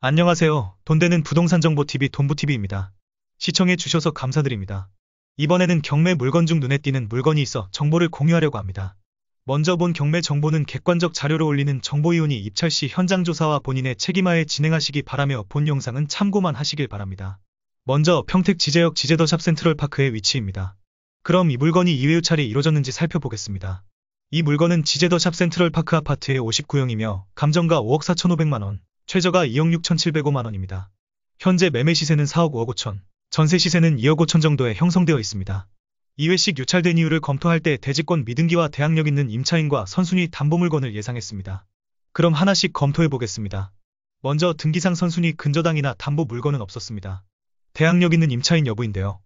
안녕하세요. 돈 되는 부동산 정보 TV 돈부TV입니다. 시청해 주셔서 감사드립니다. 이번에는 경매 물건 중 눈에 띄는 물건이 있어 정보를 공유하려고 합니다. 먼저 본 경매 정보는 객관적 자료로 올리는 정보이온이 입찰 시 현장 조사와 본인의 책임하에 진행하시기 바라며 본 영상은 참고만 하시길 바랍니다. 먼저 평택 지제역 지제더샵 센트럴파크의 위치입니다. 그럼 이 물건이 이외유 찰이 이루어졌는지 살펴보겠습니다. 이 물건은 지제더샵 센트럴파크 아파트의 59형이며 감정가 5억 4,500만원, 최저가 2억 6,705만 원입니다. 현재 매매 시세는 4억 5억 5천, 전세 시세는 2억 5천 정도에 형성되어 있습니다. 2회씩 유찰된 이유를 검토할 때 대지권 미등기와 대항력 있는 임차인과 선순위 담보 물건을 예상했습니다. 그럼 하나씩 검토해 보겠습니다. 먼저 등기상 선순위 근저당이나 담보 물건은 없었습니다. 대항력 있는 임차인 여부인데요.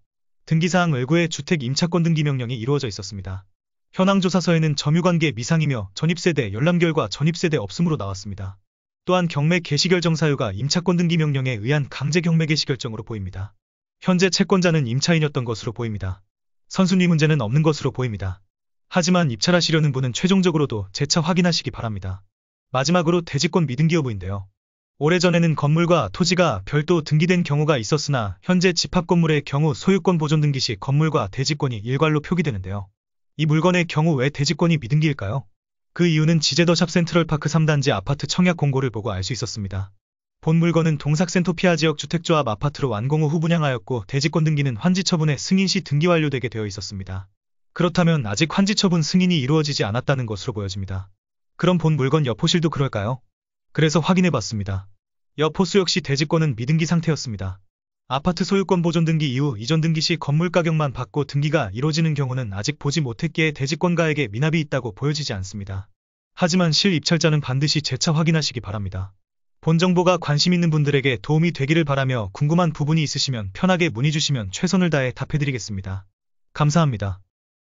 등기사항 외구의 주택 임차권 등기 명령이 이루어져 있었습니다. 현황 조사서에는 점유관계 미상이며 전입세대 열람결과 전입세대 없음으로 나왔습니다. 또한 경매 개시결정 사유가 임차권 등기 명령에 의한 강제 경매 개시 결정으로 보입니다. 현재 채권자는 임차인이었던 것으로 보입니다. 선순위 문제는 없는 것으로 보입니다. 하지만 입찰하시려는 분은 최종적으로도 재차 확인하시기 바랍니다. 마지막으로 대지권 미등기 여부인데요. 오래전에는 건물과 토지가 별도 등기된 경우가 있었으나 현재 집합 건물의 경우 소유권 보존 등기 시 건물과 대지권이 일괄로 표기되는데요. 이 물건의 경우 왜 대지권이 미등기일까요? 그 이유는 지제더샵 센트럴파크 3단지 아파트 청약 공고를 보고 알 수 있었습니다. 본 물건은 동삭센토피아 지역 주택조합 아파트로 완공 후 후분양하였고 대지권 등기는 환지 처분에 승인 시 등기 완료되게 되어 있었습니다. 그렇다면 아직 환지 처분 승인이 이루어지지 않았다는 것으로 보여집니다. 그럼 본 물건 여포실도 그럴까요? 그래서 확인해 봤습니다. 여포수 역시 대지권은 미등기 상태였습니다. 아파트 소유권 보존 등기 이후 이전 등기 시 건물 가격만 받고 등기가 이루어지는 경우는 아직 보지 못했기에 대지권가에게 미납이 있다고 보여지지 않습니다. 하지만 실 입찰자는 반드시 재차 확인하시기 바랍니다. 본 정보가 관심 있는 분들에게 도움이 되기를 바라며 궁금한 부분이 있으시면 편하게 문의 주시면 최선을 다해 답해드리겠습니다. 감사합니다.